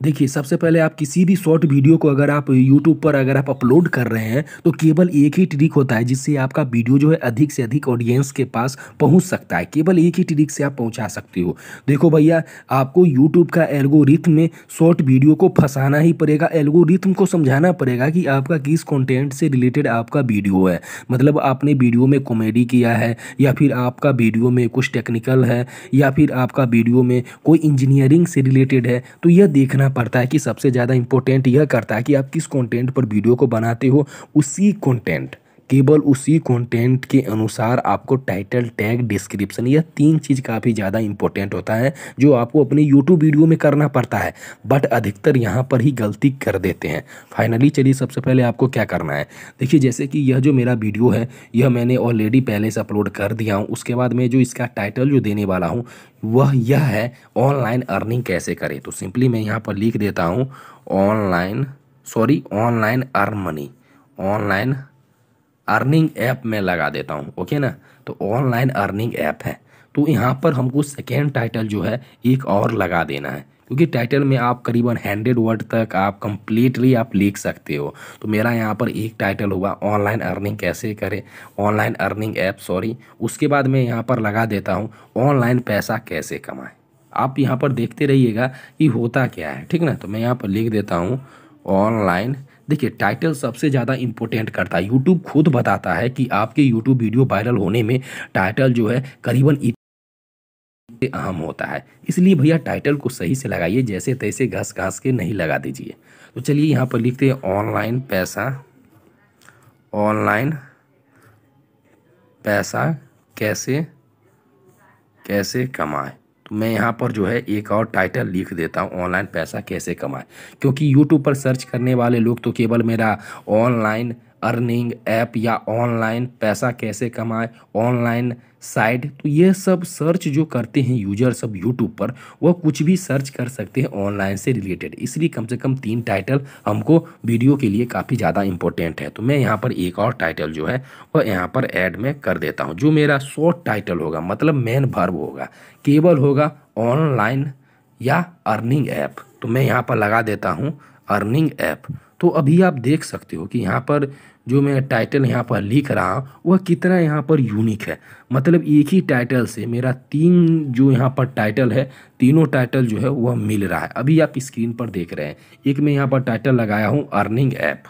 देखिए, सबसे पहले आप किसी भी शॉर्ट वीडियो को अगर आप यूट्यूब पर अगर आप अपलोड कर रहे हैं तो केवल एक ही ट्रिक होता है जिससे आपका वीडियो जो है अधिक से अधिक ऑडियंस के पास पहुँच सकता है। केवल एक ही ट्रिक से आप पहुँचा सकते हो। देखो भैया, आपको यूट्यूब का एल्गोरिथम में शॉर्ट वीडियो को फंसाना ही पड़ेगा एल्गोरिथम को समझाना पड़ेगा कि आपका किस कॉन्टेंट से रिलेटेड आपका वीडियो है। मतलब आपने वीडियो में कॉमेडी किया है, या फिर आपका वीडियो में कुछ टेक्निकल है, या फिर आपका वीडियो में कोई इंजीनियरिंग से रिलेटेड है तो यह देखना देखना पड़ता है कि सबसे ज़्यादा इंपॉर्टेंट यह करता है कि आप किस कंटेंट पर वीडियो को बनाते हो, उसी कंटेंट केवल उसी कंटेंट के अनुसार आपको टाइटल टैग डिस्क्रिप्शन यह तीन चीज़ काफ़ी ज़्यादा इंपॉर्टेंट होता है, जो आपको अपने यूट्यूब वीडियो में करना पड़ता है। बट अधिकतर यहाँ पर ही गलती कर देते हैं। फाइनली चलिए सबसे पहले आपको क्या करना है? देखिए, जैसे कि यह जो मेरा वीडियो है, यह मैंने ऑलरेडी पहले से अपलोड कर दिया हूँ। उसके बाद मैं जो इसका टाइटल जो देने वाला हूँ, वह यह है ऑनलाइन अर्निंग कैसे करें? तो सिंपली मैं यहाँ पर लिख देता हूँ online sorry online earn money online earning app में लगा देता हूँ, ओके ना? तो ऑनलाइन अर्निंग ऐप है। तो यहाँ पर हमको सेकेंड टाइटल जो है, एक और लगा देना है। क्योंकि टाइटल में आप करीबन हंड्रेड वर्ड तक आप कंप्लीटली आप लिख सकते हो। तो मेरा यहाँ पर एक टाइटल हुआ, ऑनलाइन अर्निंग कैसे करें? ऑनलाइन अर्निंग ऐप सॉरी उसके बाद मैं यहाँ पर लगा देता हूँ, ऑनलाइन पैसा कैसे कमाएँ? आप यहाँ पर देखते रहिएगा कि होता क्या है, ठीक ना? तो मैं यहाँ पर लिख देता हूँ, ऑनलाइन देखिए टाइटल सबसे ज़्यादा इंपॉर्टेंट करता है। यूट्यूब खुद बताता है कि आपके यूट्यूब वीडियो वायरल होने में टाइटल जो है करीबन अहम होता है। इसलिए भैया टाइटल को सही से लगाइए, जैसे तैसे घस घास के नहीं लगा दीजिए। तो चलिए, यहाँ पर लिखते हैं ऑनलाइन पैसा ऑनलाइन पैसा कैसे कैसे कमाए। मैं यहाँ पर जो है एक और टाइटल लिख देता हूँ ऑनलाइन पैसा कैसे कमाएँ? क्योंकि यूट्यूब पर सर्च करने वाले लोग तो केवल मेरा ऑनलाइन अर्निंग ऐप या ऑनलाइन पैसा कैसे कमाए, ऑनलाइन साइट तो ये सब सर्च जो करते हैं यूज़र सब यूट्यूब पर वह कुछ भी सर्च कर सकते हैं ऑनलाइन से रिलेटेड। इसलिए कम से कम तीन टाइटल हमको वीडियो के लिए काफ़ी ज़्यादा इंपॉर्टेंट है। तो मैं यहाँ पर एक और टाइटल जो है वह यहाँ पर ऐड में कर देता हूँ। जो मेरा शॉर्ट टाइटल होगा मतलब मेन भर्व होगा, केवल होगा ऑनलाइन या अर्निंग ऐप। तो मैं यहाँ पर लगा देता हूँ अर्निंग ऐप। तो अभी आप देख सकते हो कि यहाँ पर जो मैं टाइटल यहाँ पर लिख रहा हूँ, वह कितना यहाँ पर यूनिक है। मतलब एक ही टाइटल से मेरा तीन जो यहाँ पर टाइटल है, तीनों टाइटल जो है, वह मिल रहा है। अभी आप स्क्रीन पर देख रहे हैं। एक मैं यहाँ पर टाइटल लगाया हूँ अर्निंग ऐप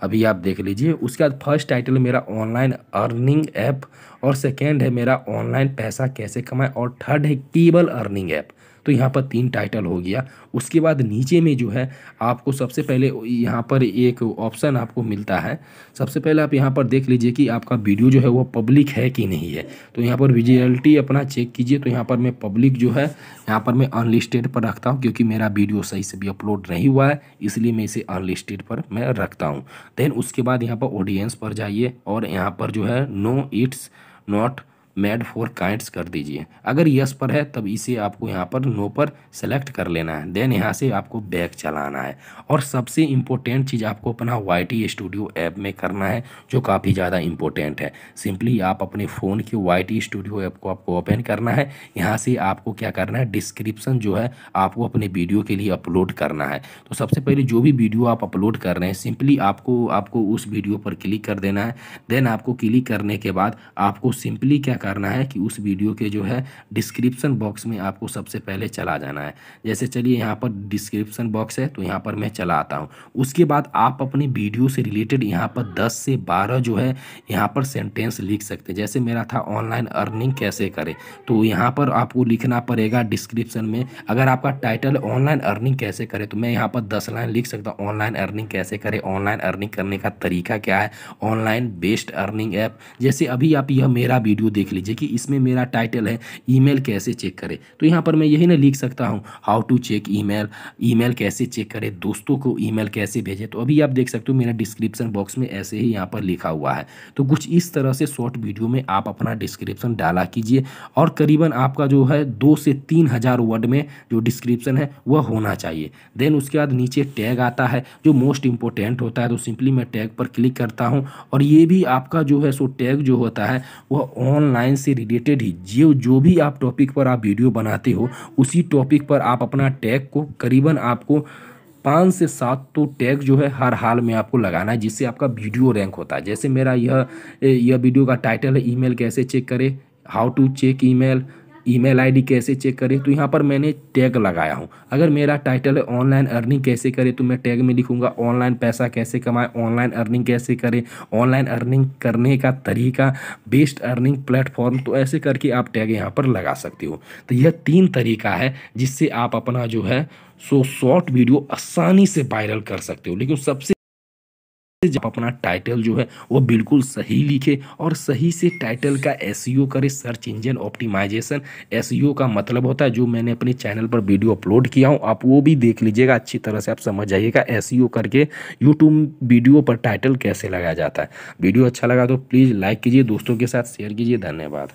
अभी आप देख लीजिए, उसके बाद फ़र्स्ट टाइटल मेरा ऑनलाइन अर्निंग ऐप और सेकेंड है, मेरा ऑनलाइन पैसा कैसे कमाए? और थर्ड है केबल अर्निंग ऐप तो यहाँ पर तीन टाइटल हो गया। उसके बाद नीचे में जो है, आपको सबसे पहले यहाँ पर एक ऑप्शन आपको मिलता है। सबसे पहले आप यहाँ पर देख लीजिए कि आपका वीडियो जो है, वो पब्लिक है कि नहीं है। तो यहाँ पर विजिबिलिटी अपना चेक कीजिए। तो यहाँ पर मैं पब्लिक जो है, यहाँ पर मैं अनलिस्टेड पर रखता हूँ, क्योंकि मेरा वीडियो सही से भी अपलोड नहीं हुआ है। इसलिए मैं इसे अनलिस्टेड पर मैं रखता हूँ। देन उसके बाद यहाँ पर ऑडियंस पर जाइए और यहाँ पर जो है no it's not made for kinds कर दीजिए। अगर यस पर है, तब इसे आपको यहाँ पर नो पर सेलेक्ट कर लेना है। देन यहाँ से आपको बैक चलाना है। और सबसे इम्पोर्टेंट चीज़ आपको अपना वाई टी स्टूडियो ऐप में करना है, जो काफ़ी ज़्यादा इंपॉर्टेंट है। सिंपली आप अपने फ़ोन के वाई टी स्टूडियो ऐप को आपको ओपन करना है। यहाँ से आपको क्या करना है डिस्क्रिप्सन जो है, आपको अपने वीडियो के लिए अपलोड करना है। तो सबसे पहले जो भी वीडियो आप अपलोड कर रहे हैं सिंपली आपको आपको उस वीडियो पर क्लिक कर देना है। देन आपको क्लिक करने के बाद आपको सिंपली क्या करना है कि उस वीडियो के जो है डिस्क्रिप्शन बॉक्स में आपको सबसे पहले चला जाना है। जैसे चलिए यहाँ पर डिस्क्रिप्शन बॉक्स है तो यहाँ पर मैं चला आता हूँ। उसके बाद आप अपनी वीडियो से रिलेटेड यहाँ पर दस से बारह जो है यहाँ पर सेंटेंस लिख सकते हैं। जैसे मेरा था ऑनलाइन अर्निंग कैसे करें? तो यहाँ पर आपको लिखना पड़ेगा डिस्क्रिप्शन में, अगर आपका टाइटल ऑनलाइन अर्निंग कैसे करें तो मैं यहाँ पर दस लाइन लिख सकता हूँ। ऑनलाइन अर्निंग कैसे करें? ऑनलाइन अर्निंग करने का तरीका क्या है? Online based earning app. जैसे अभी आप यह मेरा वीडियो देख लीजिए कि इसमें मेरा टाइटल है ईमेल कैसे चेक करें? तो यहाँ पर मैं यही ना लिख सकता हूँ how to check email email कैसे चेक करें, दोस्तों को ईमेल कैसे भेजें? तो अभी आप देख सकते हो मेरा डिस्क्रिप्शन बॉक्स में ऐसे ही यहाँ पर लिखा हुआ है। तो कुछ इस तरह से शॉर्ट वीडियो में आप अपना डिस्क्रिप्शन डाला कीजिए और करीबन आपका जो है दो से तीन हज़ार वर्ड में जो डिस्क्रिप्शन है, वह होना चाहिए। देन उसके बाद नीचे टैग आता है, जो मोस्ट इंपॉर्टेंट होता है तो सिंपली मैं टैग पर क्लिक करता हूँ और ये भी आपका जो है सो टैग जो होता है, वह ऑनलाइन साइंस से रिलेटेड ही जो जो भी आप टॉपिक पर आप वीडियो बनाते हो, उसी टॉपिक पर आप अपना टैग को करीबन आपको पाँच से सात तो टैग जो है हर हाल में आपको लगाना है, जिससे आपका वीडियो रैंक होता है। जैसे मेरा यह यह वीडियो का टाइटल है ईमेल कैसे चेक करें how to check email email ID कैसे चेक करें तो यहाँ पर मैंने टैग लगाया हूँ। अगर मेरा टाइटल है ऑनलाइन अर्निंग कैसे करें तो मैं टैग में लिखूँगा ऑनलाइन पैसा कैसे कमाएँ, ऑनलाइन अर्निंग कैसे करें, ऑनलाइन अर्निंग करने का तरीका, बेस्ट अर्निंग प्लेटफॉर्म तो ऐसे करके आप टैग यहाँ पर लगा सकते हो। तो यह तीन तरीका है जिससे आप अपना जो है सो शॉर्ट वीडियो आसानी से वायरल कर सकते हो। लेकिन सबसे जब अपना टाइटल जो है, वो बिल्कुल सही लिखे और सही से टाइटल का एस करे सर्च इंजन ऑप्टिमाइजेशन एस का मतलब होता है, जो मैंने अपने चैनल पर वीडियो अपलोड किया हूँ, आप वो भी देख लीजिएगा, अच्छी तरह से आप समझ जाइएगा एस e करके यूट्यूब वीडियो पर टाइटल कैसे लगाया जाता है। वीडियो अच्छा लगा तो प्लीज़ लाइक कीजिए, दोस्तों के साथ शेयर कीजिए, धन्यवाद।